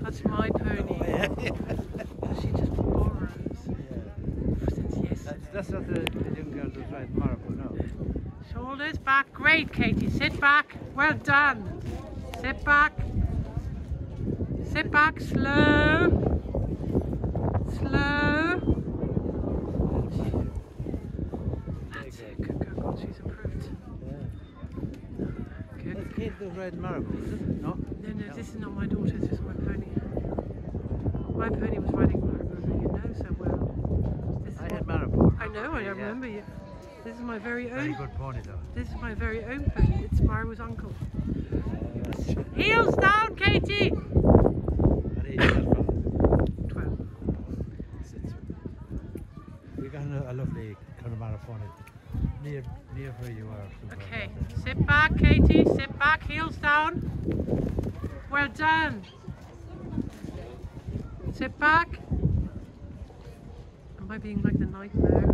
That's my pony. Oh, yeah. She just borrows since That's, yesterday. that's not the, the young girl that's riding Marble, no. Shoulders back. Great, Katie. Sit back. Well done. Sit back. Sit back. Slow. That's it. Good girl. God, she's improved. Good. That's Kate that's riding Marble, is it? No? No, no, this is not my daughter. This is my pony. My pony was riding Margot, you know so well. This is I had Marble. I know. I Yeah. remember you. This is my very own. Very good pony though. This is my very own pony. It's Margot's uncle. Heels down, Katie. what age is that from? Twelve. We got a, a lovely Connemara pony near, near where you are. Okay, sit back, Katie. Sit back, heels down. Well done. Sit back. Am I being like the nightmare